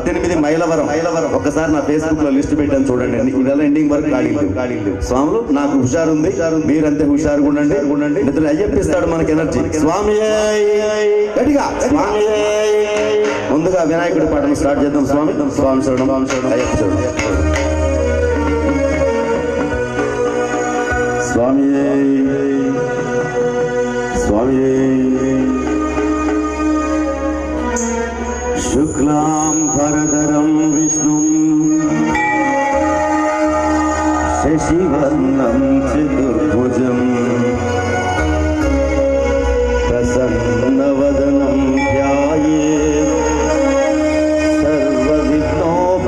పద్దెనిమిది మైలవరం. మైలవరం ఒకసారి నా ఫేస్బుక్లో లిస్ట్ పెట్టాను చూడండి. నెల ఎండింగ్ వరకు ఖాళీ. స్వాములు నాకు హుషారు ఉంది మీరంతే హుషారుగా ఉండండి. ఉండండి నిద్ర అయ్యప్పిస్తాడు మనకి ఎనర్జీ స్వామి గట్టిగా స్వామి ముందుగా వినాయకుడి పాటను స్టార్ట్ చేద్దాం. స్వామి స్వామి చూడడం స్వామి చూడడం అయ్యప్ప చూడడం స్వామి స్వామి शुक्लां परदरं विष्णुं शशिवर्णं चतुर्भुजम् प्रसन्नवदनं ध्याये सर्वविघ्नोपशान्तये